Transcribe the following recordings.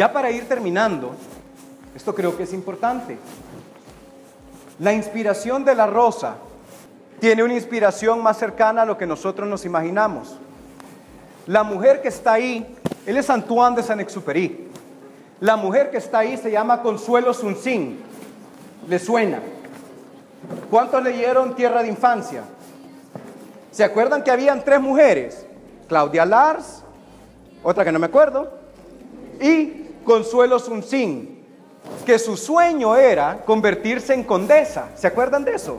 Ya para ir terminando, esto creo que es importante. La inspiración de la rosa tiene una inspiración más cercana a lo que nosotros nos imaginamos. La mujer que está ahí, él es Antoine de Saint-Exupéry. La mujer que está ahí se llama Consuelo Sunsin. ¿Le suena? ¿Cuántos leyeron Tierra de Infancia? ¿Se acuerdan que habían tres mujeres? Claudia Lars, otra que no me acuerdo, y Consuelo Sunsin, que su sueño era convertirse en condesa. ¿Se acuerdan de eso?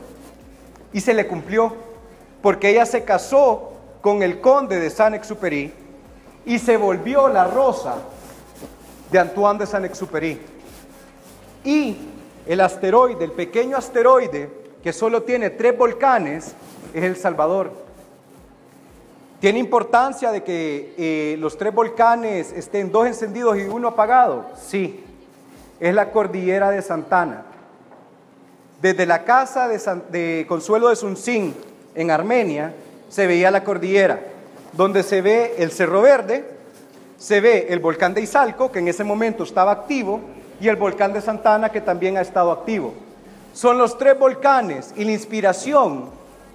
Y se le cumplió, porque ella se casó con el conde de Saint-Exupéry y se volvió la rosa de Antoine de Saint-Exupéry. Y el asteroide, el pequeño asteroide que solo tiene tres volcanes, es El Salvador. ¿Tiene importancia de que eh, los tres volcanes estén dos encendidos y uno apagado? Sí, es la cordillera de Santana. Desde la casa de, de Consuelo de Sunsin en Armenia se veía la cordillera, donde se ve el Cerro Verde, se ve el volcán de Izalco, que en ese momento estaba activo, y el volcán de Santana, que también ha estado activo. Son los tres volcanes y la inspiración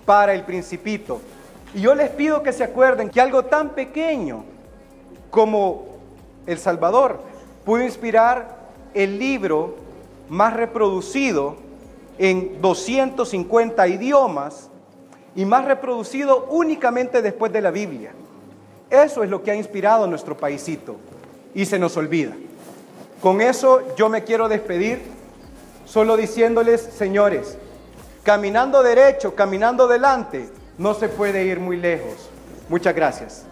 para el principito. Y yo les pido que se acuerden que algo tan pequeño como El Salvador pudo inspirar el libro más reproducido en 250 idiomas y más reproducido únicamente después de la Biblia. Eso es lo que ha inspirado nuestro paisito y se nos olvida. Con eso yo me quiero despedir solo diciéndoles, señores, caminando derecho, caminando delante, no se puede ir muy lejos. Muchas gracias.